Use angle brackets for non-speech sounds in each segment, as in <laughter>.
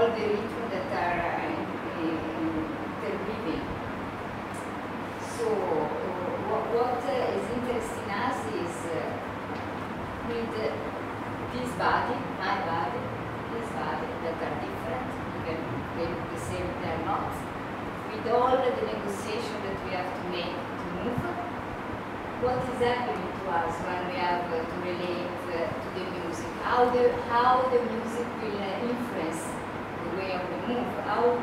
all, the rhythm that are uh, interweaving. So, what, what is interesting us is uh, with this body, my body, this body that are different, even they look the same, they're not, with all the negotiation that we have to make to move, what is happening to us when we have uh, to relate to the music, how the, how the music will influence the way of the move, how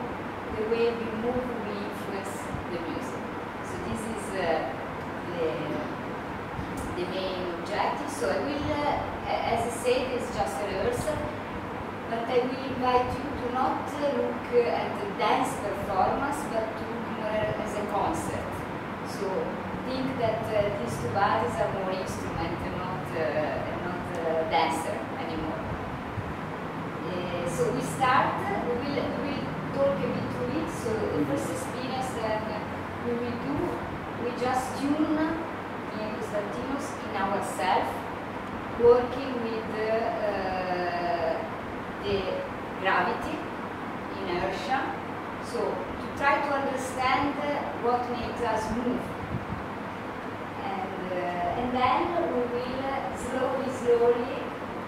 the way we move will influence the music. So this is uh, the, the main objective. So I will, uh, as I said, it's just a rehearsal, but I will invite you to not at the dance performance, but to more as a concert. So think that uh, these two bodies are more instrument and not, uh, not dancer anymore. Uh, so we start, we will, we will talk a bit through it. So the first experience that we will do, we just tune me and Konstantinos in ourselves, working with uh, the gravity, inertia. So to try to understand what makes us move. And, uh, and then we will slowly, slowly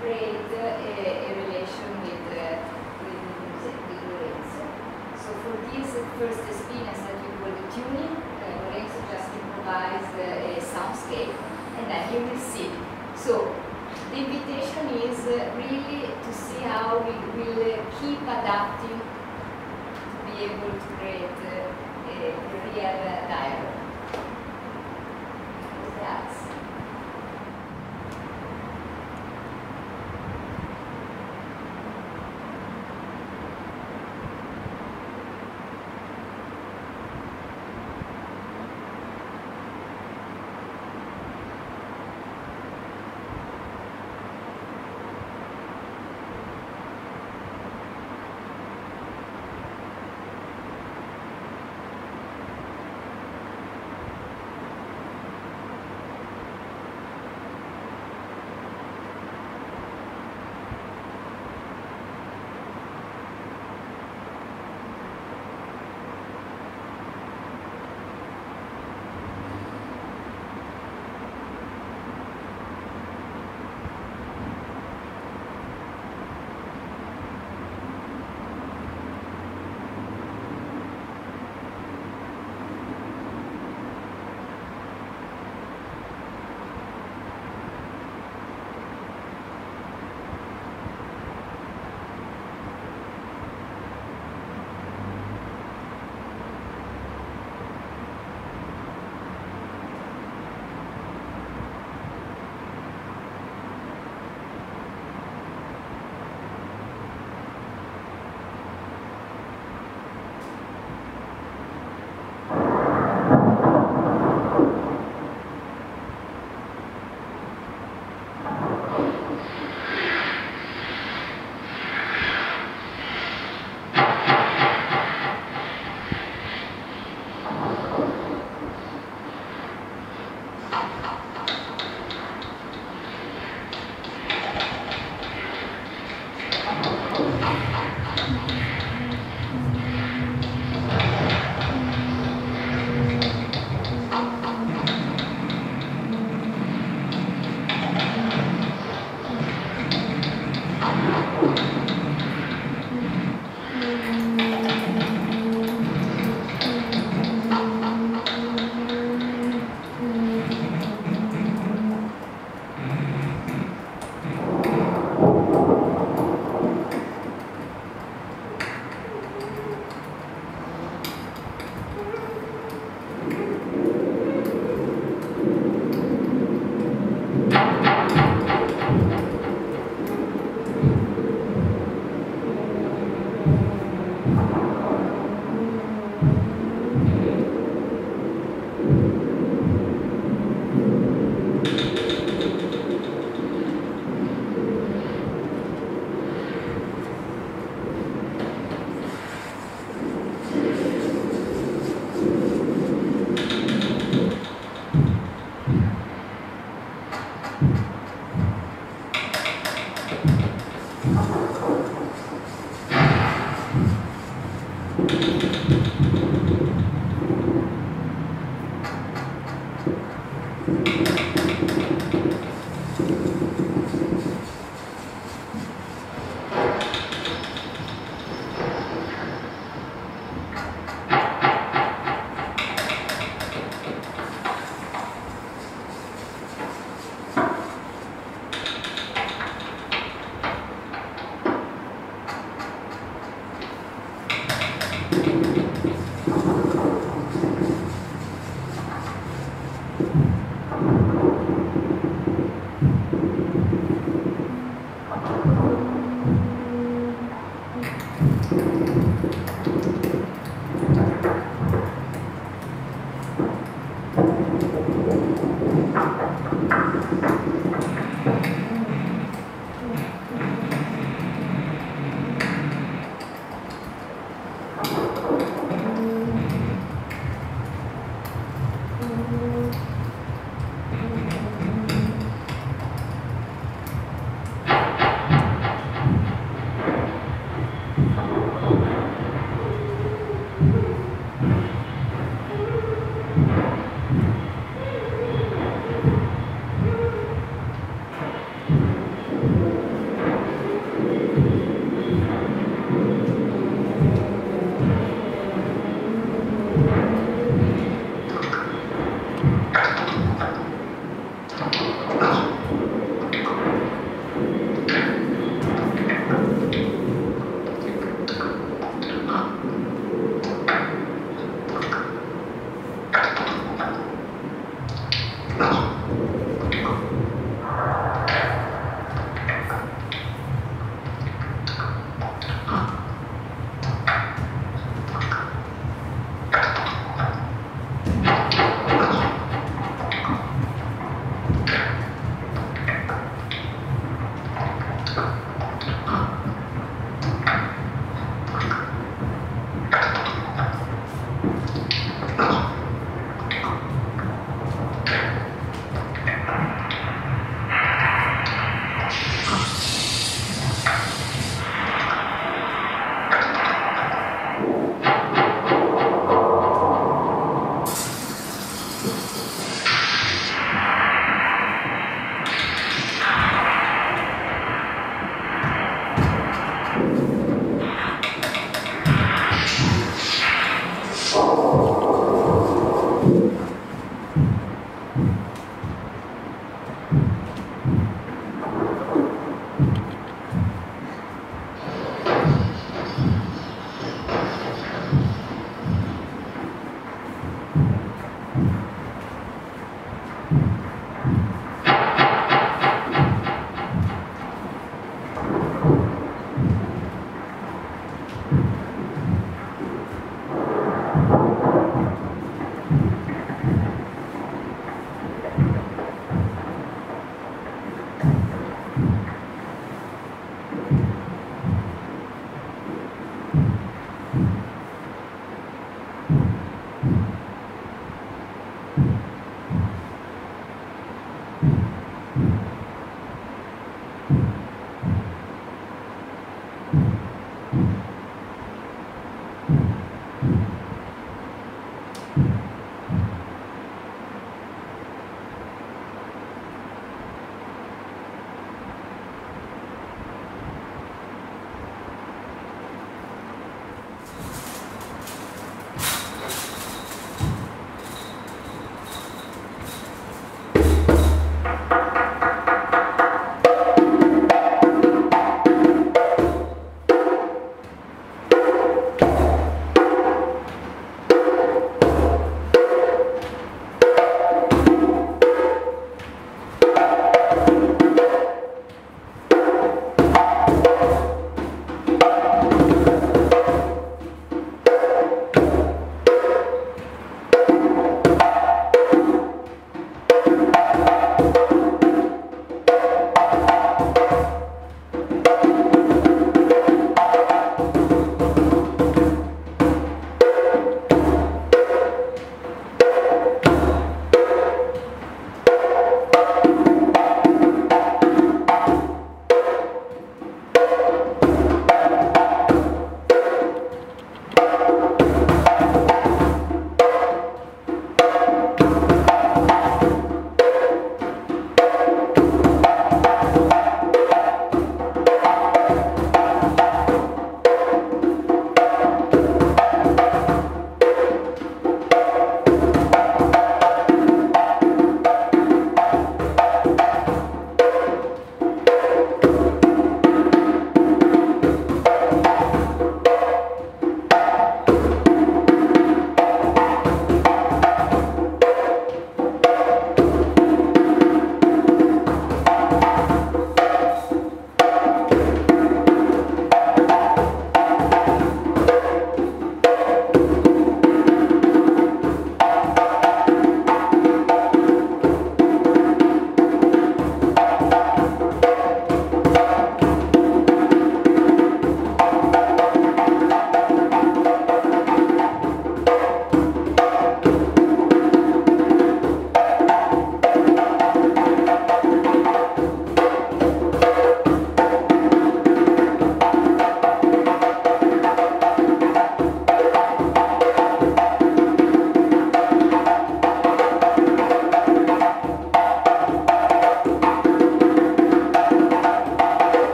create a, a relation with, uh, with the music, with Lorenzo. So for this first experience that we call the tuning, uh, Lorenzo just improvised a soundscape and then you will see. So the invitation is really to see how we will keep adapting able to create a, a real dialogue.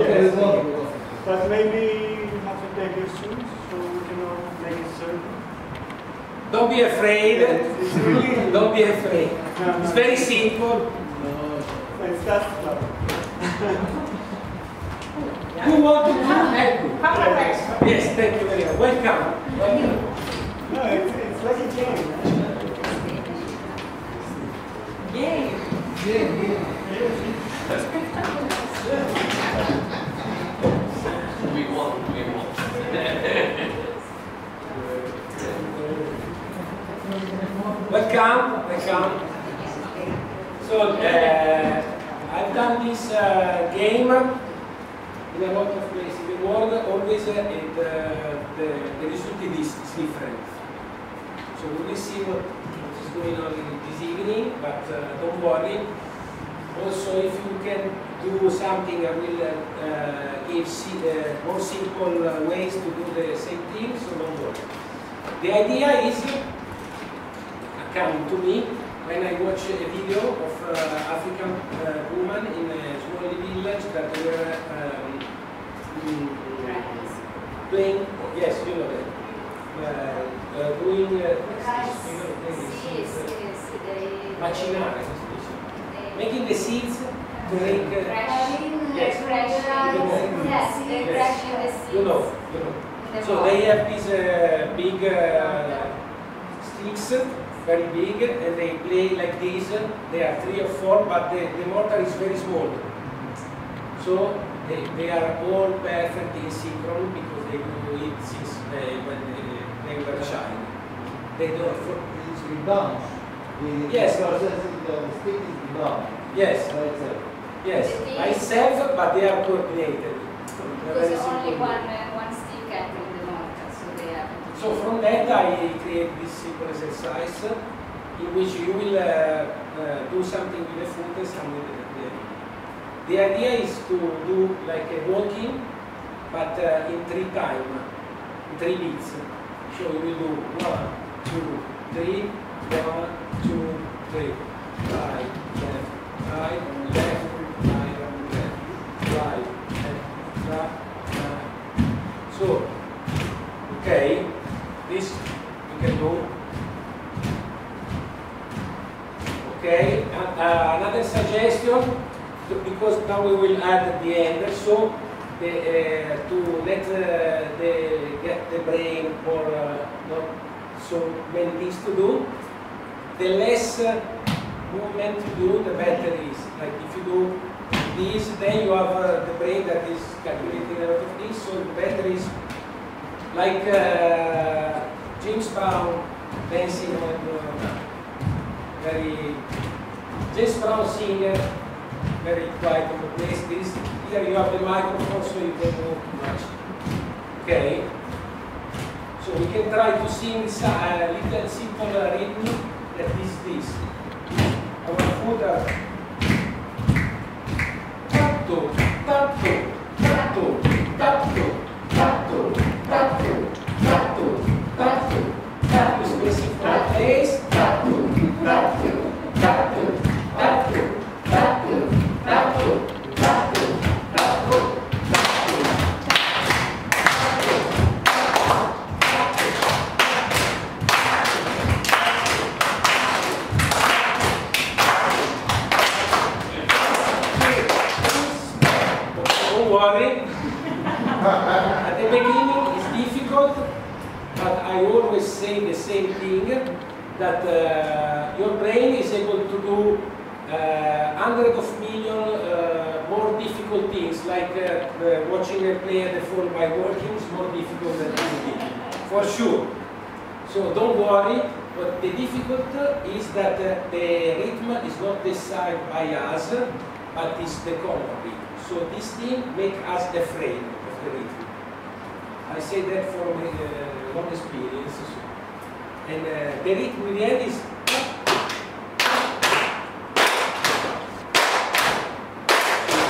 You can go. Okay. But maybe you have to take your suit so we can all make a circle. Don't be afraid. It's really, <laughs> Don't be afraid. no, no. It's very simple. No. It's that stuff. <laughs> Who want to do? Ecco. Yes, thank you very much. Welcome. Welcome. No, it's, it's like a game. <laughs> Welcome. Welcome. So uh, I've done this uh, game in a lot of places in the world. Always uh, it, uh, the, the result is, is different. So we will see what is going on this evening, but uh, don't worry. Also, if you can do something, I will uh, give uh, more simple uh, ways to do the same thing, so don't worry. The idea is uh, come to me when I watch a video of uh, African uh, woman in a small village that were um, playing, yes, you know that, uh, uh, doing, uh, you know, sì, sì, dei- macinare, si dice. dei- making the seeds to make, uh, Crashing, Yes. crashing, yes, Yes. crashing the seeds. you know, you know. the So they have these uh, big uh, sticks, very big, and they play like this. They are three or four, but the, the mortar is very small. So they, they are all perfect in synchron because they do it since they, when they, they were a child. They don't. For, It's rebound. The Yes. process the stick is rebound. yes, By itself. Yes, by itself, but they are coordinated. Because only one, uh, one stick the so they to So from that I create this simple exercise in which you will uh, uh, do something with the foot and something with the head. The idea is to do like a walking, but uh, in three time, in three beats. So you will do one, two, three, one, two, three. Right, left, right, left, right, left, right, left, right, right. So, okay, this we can do. Okay, and, uh, another suggestion, to- because now we will add the end, so the, uh, to let uh, the, get the brain or uh, not so many things to do, the less uh, movement you do, the better is. Like if you do this, then you have uh, the brain that is calculating a lot of things, so the better is like James Brown dancing on very James Brown singer, very quiet on the place. This here you have the microphone, so you can move too much. Okay. So we can try to sing a little simple rhythm that is this. Our foot are tatto, tatto, tatto, tatto, At the beginning it's difficult, but I always say the same thing, that uh, your brain is able to do uh, hundreds of million uh, more difficult things, like uh, watching a player the phone by working is more difficult than anything, for sure. So don't worry, but the difficulty is that uh, the rhythm is not decided by us, but is the rhythm. So this thing makes us afraid I say that from uh, long experience. And uh, the rhythm in the end is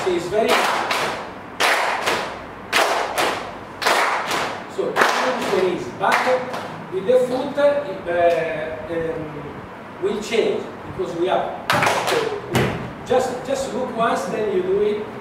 it is very so there is but with the foot uh, um, will change because we have just just look once then you do it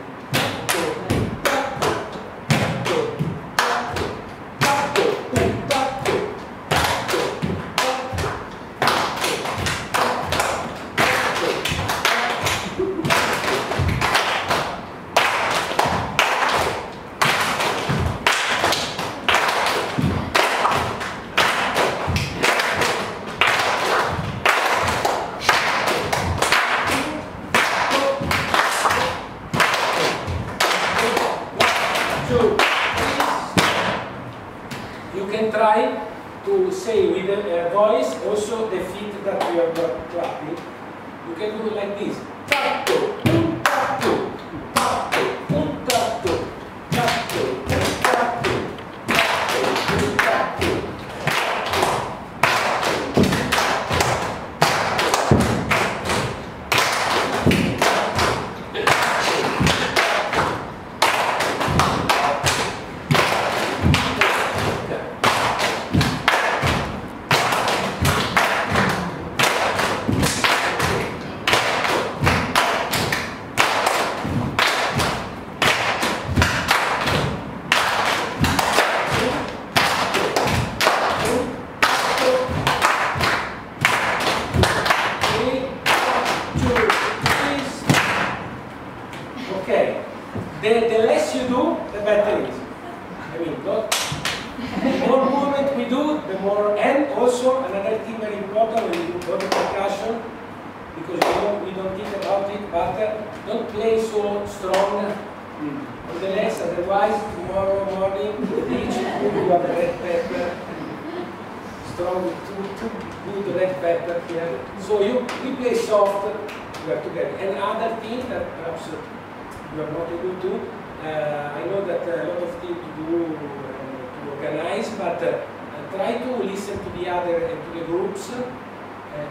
organize, but uh, try to listen to the other, uh, to the groups. Uh,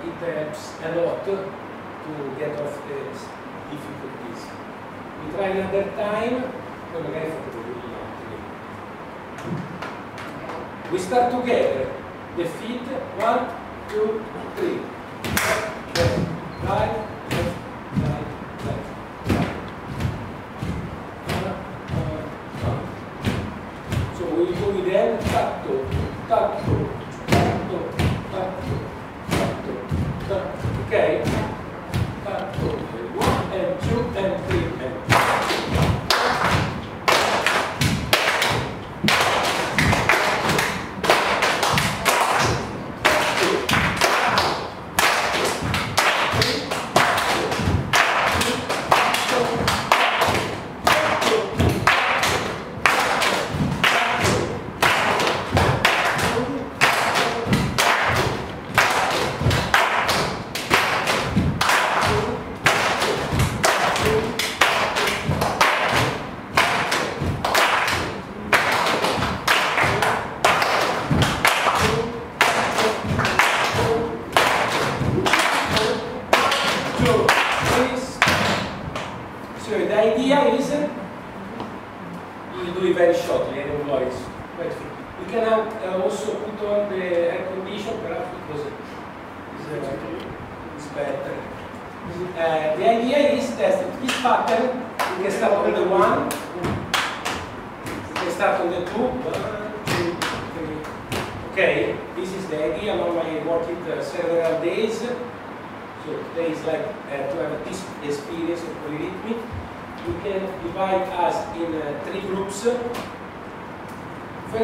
it helps a lot to get off the difficulties. We try another time, altri. We start together. The feet, one, two, three.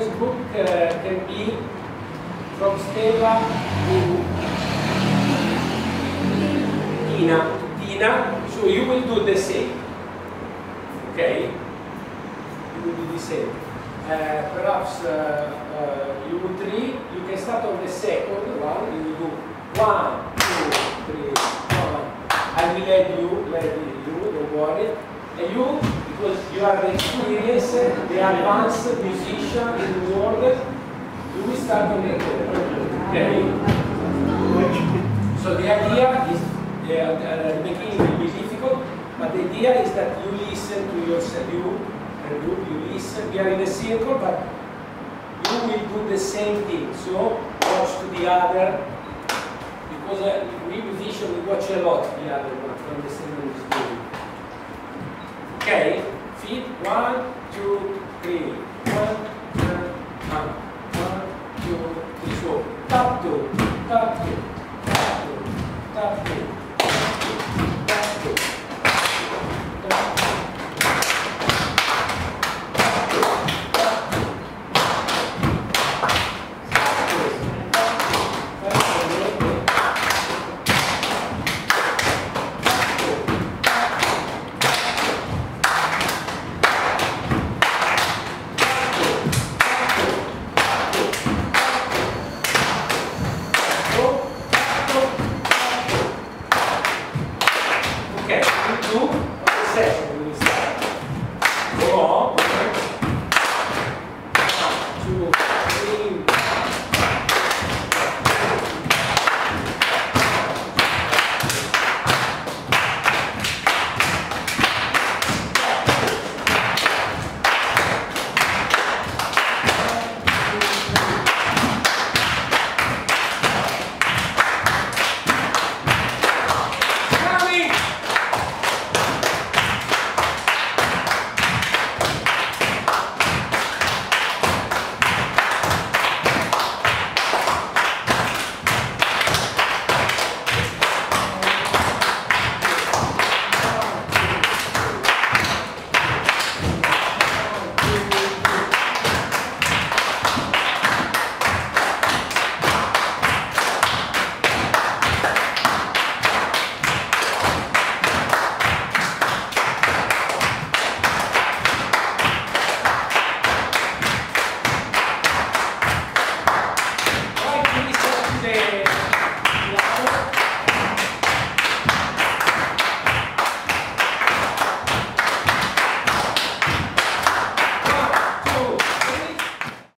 First group uh, can be from Stella to Tina. Tina. So you will do the same. Okay? You will do the same. uh, perhaps uh, you three, you can start on the second one, you do one, two, three, one. I will let you, let you, don't worry. And you, because you are the experienced, the advanced musician in the world, you will start third. Okay? So the idea is, uh, uh, the beginning will be difficult, but the idea is that you listen to yourself, you, and you, you listen, we are in a circle, but you will do the same thing. So watch to the other, because uh, we musicians, we watch a lot the other one to understand what is doing. Okay, feet, one, two, three, one, two, one, one, two, tap two,